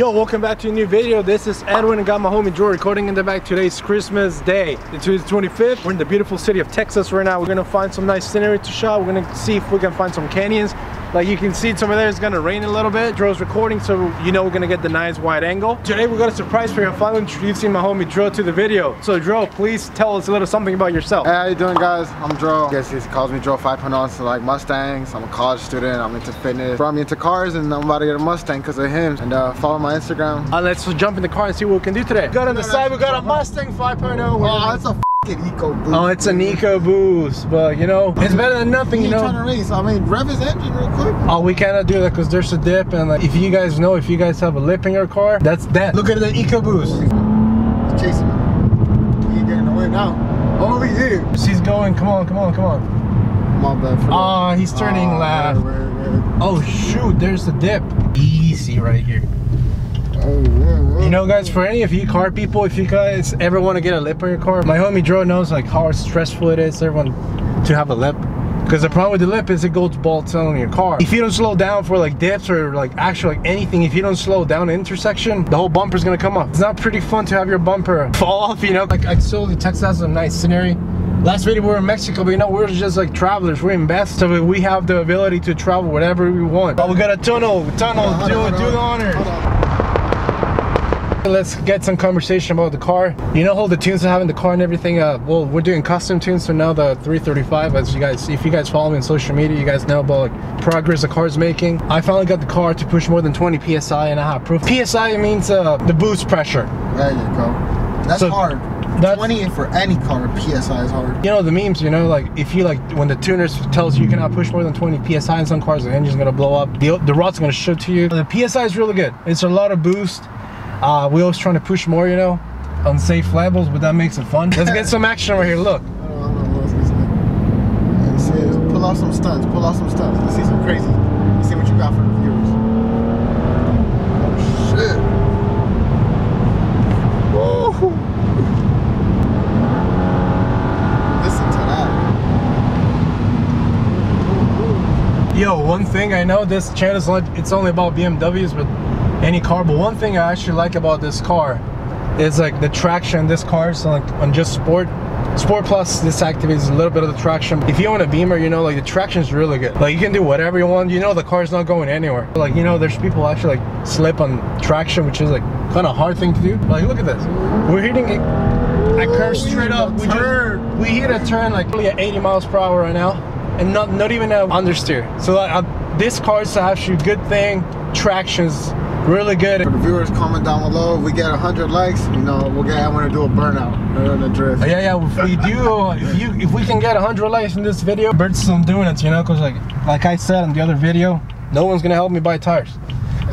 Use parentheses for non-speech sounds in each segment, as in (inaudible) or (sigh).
Yo, welcome back to a new video. This is Edwin and got my homie Joe recording in the back. Today's Christmas Day. It's the 25th. We're in the beautiful city of Texas right now. We're gonna find some nice scenery to shot. We're gonna see if we can find some canyons. Like you can see some of there, it's gonna rain a little bit. Joe's recording, so you know we're gonna get the nice wide angle. Today we got a surprise for you. I'm finally introducing my homie Joe to the video. So Joe, please tell us a little something about yourself. Hey, how you doing guys? I'm Joe. I guess he calls me Joe 5.0, so like Mustangs. I'm a college student, I'm into fitness. Brought me into cars and I'm about to get a Mustang because of him. And uh, follow my Instagram. Uh, let's jump in the car and see what we can do today. Got on the side, we got a Mustang 5.0. Oh, that's a f***ing Eco Boost. Oh, it's an Eco Boost, but you know, it's better than nothing, you know. trying to race. I mean, rev his engine real quick. Oh, we cannot do that because there's a dip, and like, if you guys know, if you guys have a lip in your car, that's that. Look at the EcoBoost. He's chasing me. He ain't getting away now. Oh, Over here. She's going. Come on, come on, come on. For that. Oh, he's turning Oh, left. Oh shoot, there's the dip. Easy right here. You know, guys, for any of you car people, if you guys ever want to get a lip on your car, my homie Joe knows like how stressful it is everyone to have a lip. Because the problem with the lip is it goes balls on your car. If you don't slow down for like dips or like actually like anything, if you don't slow down the intersection, the whole bumper's gonna come off. It's not pretty fun to have your bumper fall off, you know? Like I saw the Texas has a nice scenery. Last video we were in Mexico, but you know, we're just like travelers. We're in Best, so we have the ability to travel whatever we want. But we got a tunnel, tunnel, do, do the honors. Let's get some conversation about the car. You know all the tunes I have in the car and everything. Uh, well, we're doing custom tunes, so now the 335. As you guys, if you guys follow me on social media, you guys know about like progress the car's making. I finally got the car to push more than 20 psi, and I have proof. Psi means uh, the boost pressure. There you go. That's So, hard. that's- 20 for any car, PSI is hard. You know the memes. You know, like if you like when the tuners tells you you cannot push more than 20 psi in some cars, the engine's gonna blow up. The the rod's gonna shoot to you. The psi is really good. It's a lot of boost. Uh, we always trying to push more, you know, on safe levels, but that makes it fun. (laughs) Let's get some action right here. Look. I don't know, I don't know what's gonna say. Let's see, pull off some stunts, pull off some stunts. Let's see some crazy. Let's see what you got for the viewers. Oh shit. Woo. Listen to that. Yo, one thing I know this channel is not, it's only about BMWs, but any car. But one thing I actually like about this car is like the traction. This car is like on just sport. Sport Plus, this activates a little bit of the traction. If you own a Beamer, you know, like the traction is really good. Like you can do whatever you want. You know, the car's not going anywhere. Like, you know, there's people actually like slip on traction, which is like kind of hard thing to do. Like, look at this. We're hitting it. I curve straight up. We, just, we hit a turn like really at 80 miles per hour right now, and not not even a understeer. So like, uh, this car is actually a good thing. Traction's really good. For the viewers, comment down below. If we get 100 likes, you know, we'll get. I want to do a burnout on the drift. Yeah, yeah. If we do, if you, if we can get 100 likes in this video, Bert's still doing it, you know, because like, like I said in the other video, no one's gonna help me buy tires.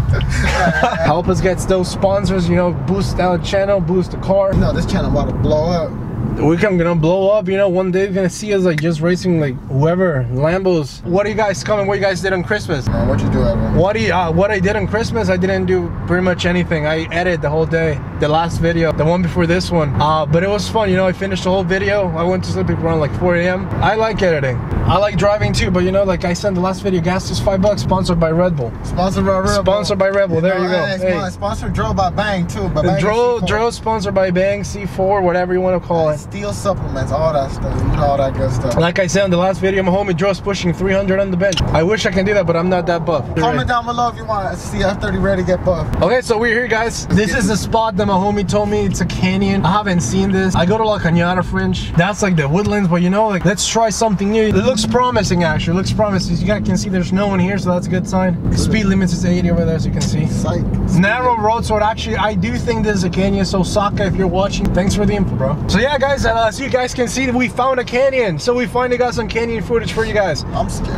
(laughs) help us get those sponsors, you know, boost our channel, boost the car. You know, this channel about to blow up. We can gonna blow up, you know. One day you're gonna see us like just racing like whoever Lambos. What are you guys coming? What you guys did on Christmas? Uh, what you do, Evan? What do you, uh, what I did on Christmas? I didn't do pretty much anything. I edited the whole day. The last video, the one before this one. Uh, but it was fun. You know, I finished the whole video. I went to sleep around like 4 a.m. I like editing. I like driving too. But you know, like I said the last video, gas is five bucks. Sponsored by Red Bull. Sponsored by Red Bull. Sponsored by Red Bull. There you go. Hey. Sponsored Drill by Bang too. By Bang C4. drill sponsored by Bang C4, whatever you want to call it. Steel supplements, all that stuff. You know all that good stuff. Like I said in the last video, my homie Joe's pushing 300 on the bench. I wish I can do that, but I'm not that buff. Comment down below if you want to see F30 ready to get buff. Okay, so we're here, guys. This is the spot that my homie told me it's a canyon. I haven't seen this. I go to La Cañada Flintridge. That's like the woodlands, but you know, like let's try something new. It looks promising, actually. It looks promising. You guys can see there's no one here, so that's a good sign. Speed limit is 80 over there, as you can see. Psych. Narrow road, so it actually, I do think this is a canyon. So Saka, if you're watching, thanks for the info, bro. So yeah, guys, uh, as you guys can see, we found a canyon. So we finally got some canyon footage for you guys. I'm scared.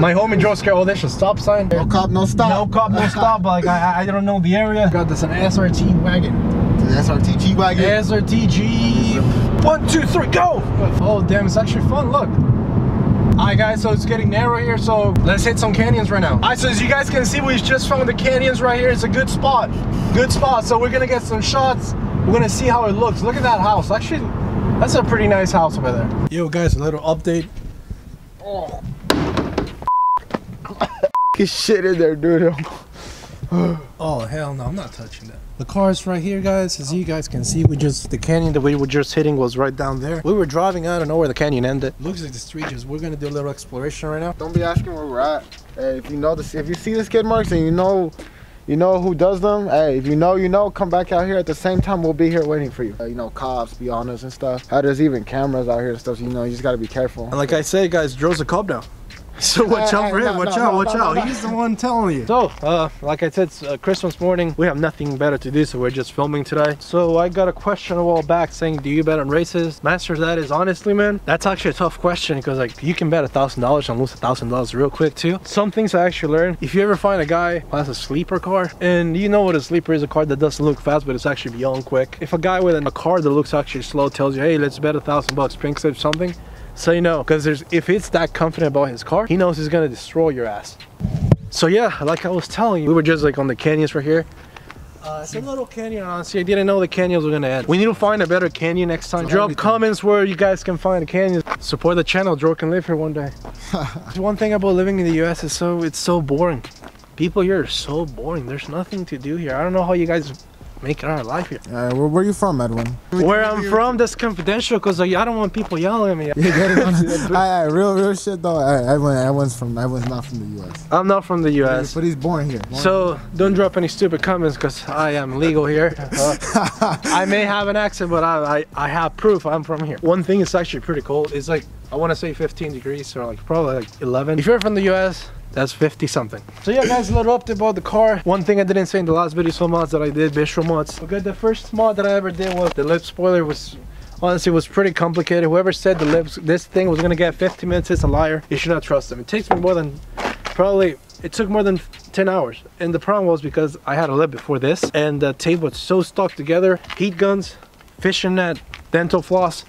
My homie Joe scared. Oh, there's a stop sign. No cop, no stop. No cop, no stop. Like I, I don't know the area. Got this an SRT wagon. The SRT G wagon. SRT Jeep. One, two, three, go! Oh damn, it's actually fun. Look. Alright guys, so it's getting narrow here, so let's hit some canyons right now. Alright, so as you guys can see, we just found the canyons right here. It's a good spot. Good spot. So we're gonna get some shots. We're gonna see how it looks. Look at that house. Actually, that's a pretty nice house over there. Yo guys, a little update. Oh, (laughs) get shit in there, dude. Oh, oh hell no, I'm not touching that. The car is right here, guys. As you guys can see, we just the canyon that we were just hitting was right down there. We were driving. I don't know where the canyon ended. Looks like the street just. We're gonna do a little exploration right now. Don't be asking where we're at. Hey, if you know this, if you see the skid marks and you know, you know who does them. Hey, if you know, you know, come back out here at the same time. We'll be here waiting for you. Uh, you know, cops, be honest and stuff. How there's even cameras out here and stuff. So, you know, you just gotta be careful. And like I say, guys, Joe's a cop now. So (laughs) watch out for him. watch out. watch out. He's the one telling you. So, uh, like I said, it's uh, Christmas morning. We have nothing better to do, so we're just filming today. So I got a question a while back saying, "Do you bet on races?" Master, that is honestly, man, that's actually a tough question because like you can bet a thousand dollars and lose a thousand dollars real quick too. Some things I actually learned. If you ever find a guy who has a sleeper car, and you know what a sleeper is, a car that doesn't look fast but it's actually beyond quick. If a guy with a car that looks actually slow tells you, "Hey, let's bet a thousand bucks, pink slip something," say know because there's if it's that confident about his car he knows he's gonna destroy your ass. So yeah like i was telling you we were just like on the canyons right here. Uh, it's a little canyon honestly. I didn't know the canyons were gonna end. We need to find a better canyon next time. Drop comments where you guys can find a canyon. Support the channel. Joe can live here one day. (laughs) One thing about living in the us is so it's so boring. People here are so boring. There's nothing to do here. I don't know how you guys make it out life here Alright, where, where you from, Edwin? where i'm from that's confidential because like, i don't want people yelling at me Yeah, get it on. Alright, real, real shit though. Alright, Edwin, Edwin's from, Edwin's not from the U.S. i'm not from the us But he's born here. Born So don't drop any stupid comments because I am legal here. Uh, (laughs) I may have an accent, but I, I I have proof I'm from here. One thing is actually pretty cold. It's like I want to say 15 degrees or like probably like 11. If you're from the U.S. That's 50 something. So yeah guys, a little update about the car. One thing I didn't say in the last video, so mods that I did, Bistro mods. Okay, the first mod that I ever did was the lip spoiler was honestly was pretty complicated. Whoever said the lips this thing was gonna get 50 minutes is a liar. You should not trust them. It takes me more than probably it took more than 10 hours and the problem was because i had a lip before this and the tape was so stuck together heat guns fishing net dental floss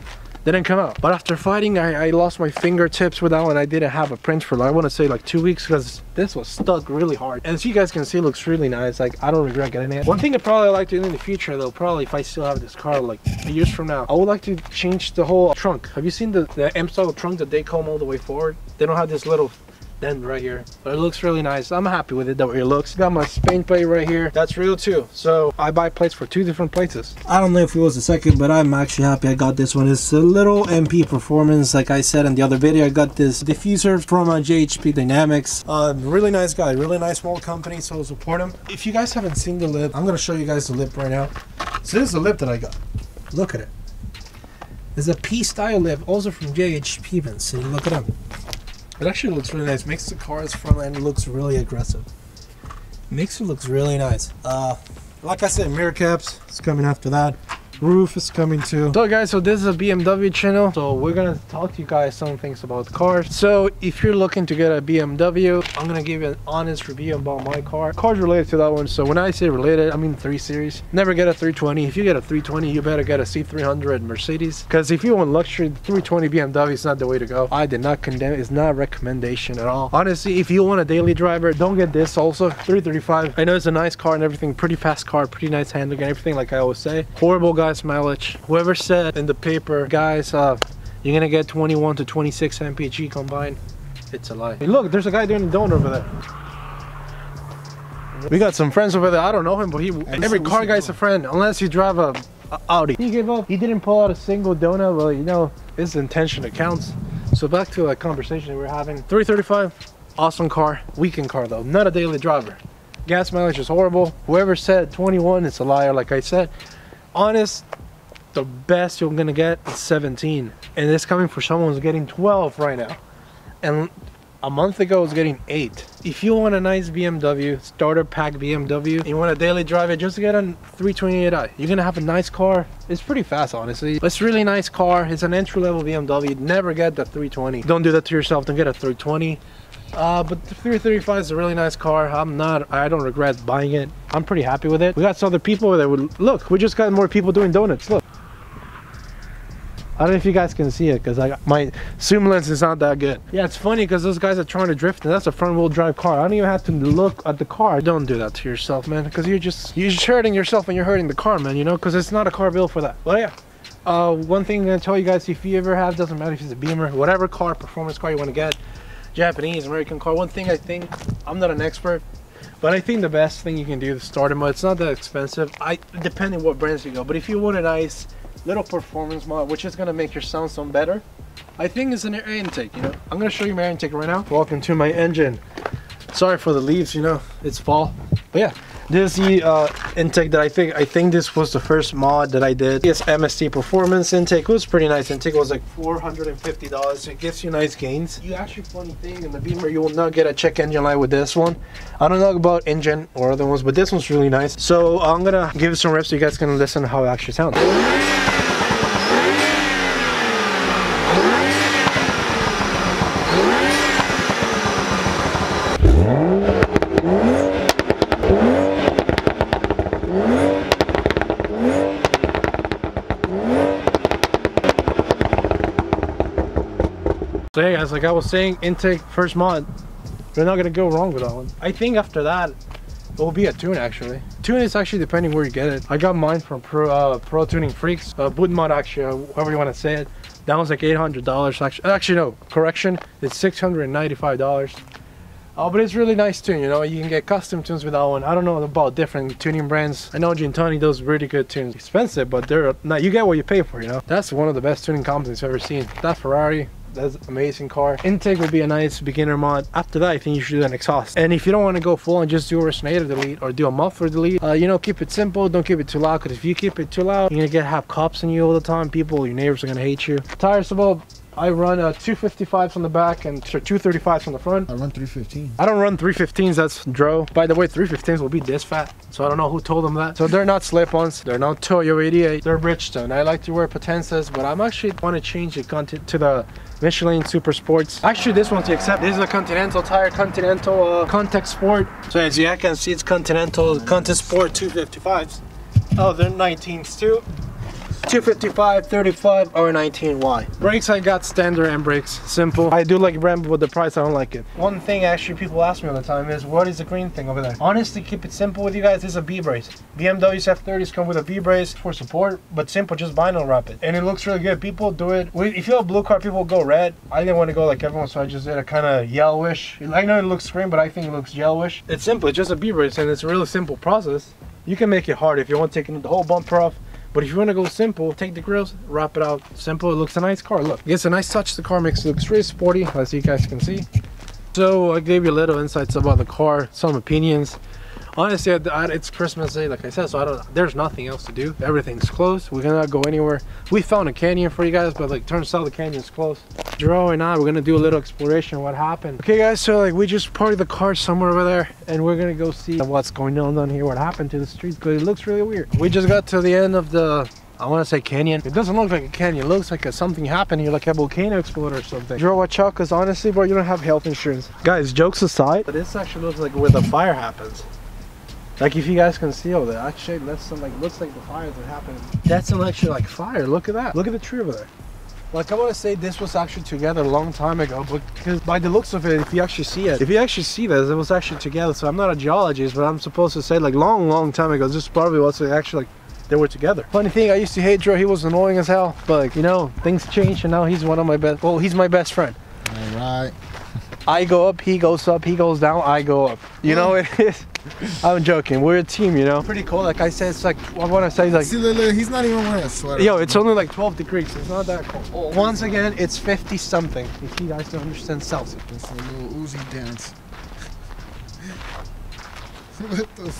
didn't come out. But after fighting i, I lost my fingertips with that one. I didn't have a print for i want to say like two weeks because this was stuck really hard. And as you guys can see it looks really nice. Like i don't regret getting it. One thing i probably like to do in the future though probably if i still have this car like years from now i would like to change the whole trunk. Have you seen the the m style trunk that they comb all the way forward? They don't have this little dent right here. But it looks really nice. I'm happy with it the way it looks. Got my spain plate right here. That's real too. So i buy plates for two different places. I don't know if it was the second but i'm actually happy i got this one. It's a little mp performance like i said in the other video. I got this diffuser from uh, jhp dynamics. Uh, really nice guy really nice small company so support him. If you guys haven't seen the lip i'm gonna show you guys the lip right now. So this is the lip that i got. Look at it. It's a P style lip, also from JHP. See, look at them. It actually looks really nice. Makes the car's front end looks really aggressive. Makes it looks really nice. Uh, like I said, mirror caps is coming after that. Roof is coming too. So guys, so this is a BMW channel. So we're gonna talk to you guys some things about cars. So if you're looking to get a BMW, I'm gonna give you an honest review about my car. Cars related to that one. So when I say related, I mean 3 Series. Never get a 320. If you get a 320, you better get a C300 Mercedes. Because if you want luxury, 320 BMW is not the way to go. I did not condemn. It's not a recommendation at all. Honestly, if you want a daily driver, don't get this also. 335. I know it's a nice car and everything. Pretty fast car, pretty nice handling and everything like I always say. Horrible guys mileage. Whoever said in the paper, guys, uh, you're gonna get 21 to 26 mpg combined. It's a lie. Hey, look, there's a guy doing the donut over there. We got some friends over there. I don't know him, but he every car guy's a friend unless you drive a, a Audi. He gave up. He didn't pull out a single donut. Well, you know, his intention that counts. So back to a conversation we were having. 335, awesome car. Weekend car though, not a daily driver. Gas mileage is horrible. Whoever said 21, it's a liar. Like I said, honest, the best you're gonna get is 17, and it's coming for someone who's getting 12 right now. And a month ago was getting 8. If you want a nice BMW, starter pack BMW, you want a daily drive it, just get a 328i. You're gonna have a nice car. It's pretty fast, honestly. It's a really nice car. It's an entry-level BMW. Never get the 320. Don't do that to yourself. Don't get a 320. Uh, but the 335 is a really nice car. I'm not, I don't regret buying it. I'm pretty happy with it. We got some other people that would, look, we just got more people doing donuts. Look. I don't know if you guys can see it because I my zoom lens is not that good. Yeah, it's funny because those guys are trying to drift and that's a front wheel drive car. I don't even have to look at the car. Don't do that to yourself, man, because you're just you're just hurting yourself and you're hurting the car, man. You know, because it's not a car built for that. But yeah. Uh, one thing I'm gonna tell you guys, if you ever have, doesn't matter if it's a Beamer, whatever car, performance car you want to get, Japanese, American car. One thing I think, I'm not an expert, But I think the best thing you can do to start a mod, it's not that expensive. I depending what brands you go, but if you want a nice little performance mod, which is gonna make your sound sound better, I think it's an air intake. You know, I'm gonna show you my air intake right now. Welcome to my engine. Sorry for the leaves. You know, it's fall. But yeah, this is the uh, intake that I think I think this was the first mod that I did. It's MST performance intake. It was pretty nice intake. It was like $450. So it gives you nice gains. You actually funny thing in the Beamer, you will not get a check engine light with this one. I don't know about engine or other ones, but this one's really nice. So I'm gonna give it some reps so you guys can listen to how it actually sounds. Yeah guys, like I was saying, intake first mod, you're not gonna go wrong with that one. I think after that, it will be a tune actually. Tune is actually depending where you get it. I got mine from Pro, uh, Pro Tuning Freaks, uh, boot mod actually, uh, however you want to say it. That was like $800 actually. Actually no, correction, it's $695. Oh, but it's really nice tune, you know, you can get custom tunes with that one. I don't know about different tuning brands. I know Gintani does really good tunes. Expensive, but they're not, you get what you pay for, you know. That's one of the best tuning companies I've ever seen. That Ferrari, that's amazing car intake would be a nice beginner mod after that i think you should do an exhaust and if you don't want to go full and just do a resonator delete or do a muffler delete uh, you know keep it simple don't keep it too loud because if you keep it too loud you're gonna get have cops on you all the time people your neighbors are gonna hate you tires about I run uh, 255s on the back and 235s on the front. I run 315. I don't run 315s, that's Dro. By the way, 315s will be this fat, so I don't know who told them that. So they're not slip-ons, they're not Toyo 88, they're Bridgestone. I like to wear Potenzas, but I'm actually want to change the content to the Michelin Super Sports. Actually, this one's accept. This is a Continental tire, Continental uh, Contact Sport. So as you can see, it's Continental Contact Sport 255s. Oh, they're 19s too. 255, 35, or 19Y. Brakes, I got standard and brakes, simple. I do like Brembo, but the price, I don't like it. One thing actually people ask me all the time is, what is the green thing over there? Honestly, keep it simple with you guys, this is a V-brace. BMW's F30s come with a B brace for support, but simple, just vinyl wrap it. And it looks really good. People do it, if you have a blue car, people go red. I didn't want to go like everyone, so I just did a kind of yellowish. I know it looks green, but I think it looks yellowish. It's simple, it's just a B brace, and it's a really simple process. You can make it hard if you want taking the whole bumper off but if you want to go simple, take the grills, wrap it out simple. It looks a nice car. Look, it's a nice touch. The car makes it looks really sporty, as you guys can see. So I gave you a little insights about the car, some opinions honestly it's christmas day like i said so i don't there's nothing else to do everything's closed we cannot go anywhere we found a canyon for you guys but like turns out the canyon's closed Drew and I, we're gonna do a little exploration what happened okay guys so like we just parked the car somewhere over there and we're gonna go see what's going on down here what happened to the street because it looks really weird we just got to the end of the I want to say canyon. It doesn't look like a canyon. It looks like a, something happened here, like a volcano exploded or something. Dro watch out, because honestly, bro, you don't have health insurance. Guys, jokes aside, this actually looks like where the fire happens. Like if you guys can see over there, actually that's some like looks like the fire that happened. That's an actually like fire. Look at that. Look at the tree over there. Like I want to say this was actually together a long time ago, but because by the looks of it, if you actually see it, if you actually see this, it was actually together. So I'm not a geologist, but I'm supposed to say like long, long time ago. This probably was actually like they were together. Funny thing, I used to hate Joe. He was annoying as hell, but like, you know, things change, and now he's one of my best. Well, he's my best friend. All right. I go up, he goes up, he goes down, I go up. You know it is. (laughs) I'm joking. We're a team, you know. Pretty cool. Like I said, it's like I want to say like. See, look, look, he's not even wearing a sweater. Yo, it's only like 12 degrees. It's not that cold. Once again, it's 50 something. If you guys don't understand Celsius. It's a little Uzi dance. (laughs) what the?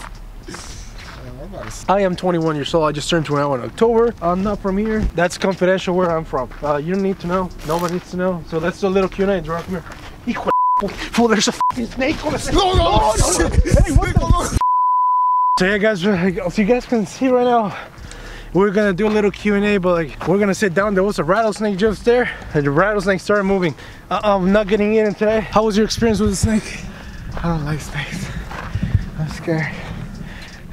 I am 21 years old. I just turned 21 in October. I'm not from here. That's confidential where I'm from. Uh, you don't need to know. Nobody needs to know. So let's do a little Q&A. Drop here. Hijo Fool, there's a fucking snake on the No, no, oh, no, no. Hey, what the? So yeah, guys, so you guys can see right now, we're gonna do a little Q&A, but like, we're gonna sit down. There was a rattlesnake just there, and the rattlesnake started moving. Uh -uh, I'm not getting in today. How was your experience with the snake? I don't like snakes. I'm scared.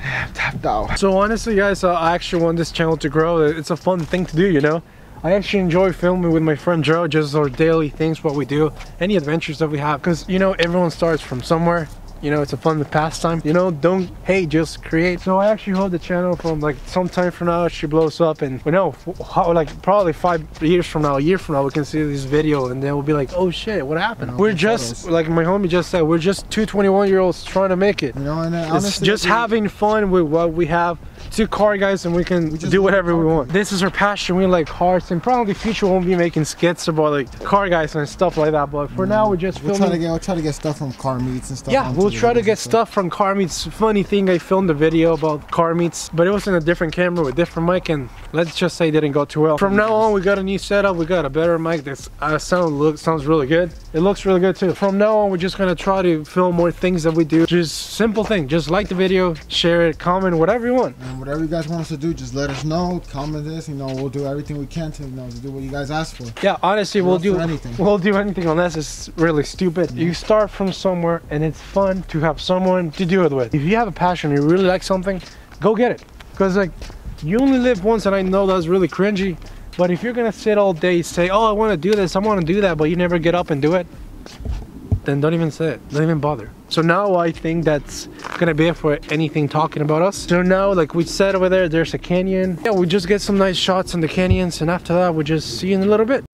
I'm tapped out. So honestly, guys, uh, I actually want this channel to grow. It's a fun thing to do, you know? I actually enjoy filming with my friend Joe, just our daily things, what we do, any adventures that we have. Because, you know, everyone starts from somewhere. You know, it's a fun pastime. You know, don't hate, just create. So I actually hold the channel from like sometime from now she blows up and we know how like probably five years from now, a year from now, we can see this video and then we'll be like, oh shit, what happened? we're just like my homie just said, we're just two 21 year olds trying to make it. You know, and then It's just having fun with what we have. Two car guys and we can just do whatever we want. This is our passion. We like cars and probably future won't be making skits about like car guys and stuff like that. But for now we're just We'll filming. try to get we'll try to get stuff from car meets and stuff. yeah, we'll try to get and stuff from car meets. Funny thing, I filmed a video about car meets, but it was in a different camera with different mic, and let's just say it didn't go too well. From now on, we got a new setup. We got a better mic. That uh, sound look sounds really good. It looks really good too. From now on, we're just gonna try to film more things that we do. Just simple thing. Just like the video, share it, comment, whatever you want. And whatever you guys want us to do, just let us know. Comment this. You know, we'll do everything we can to you know to do what you guys ask for. Yeah, honestly, we'll up do anything. We'll do anything unless it's really stupid. You start from somewhere, and it's fun to have someone to do it with. If you have a passion, you really like something, go get it. Cause like, you only live once, and I know that's really cringy. But if you're gonna sit all day, say, "Oh, I want to do this, I want to do that," but you never get up and do it, then don't even say it. Don't even bother. So now I think that's gonna be it for anything talking about us. So now, like we said over there, there's a canyon. Yeah, we just get some nice shots in the canyons, and after that, we'll just see you in a little bit.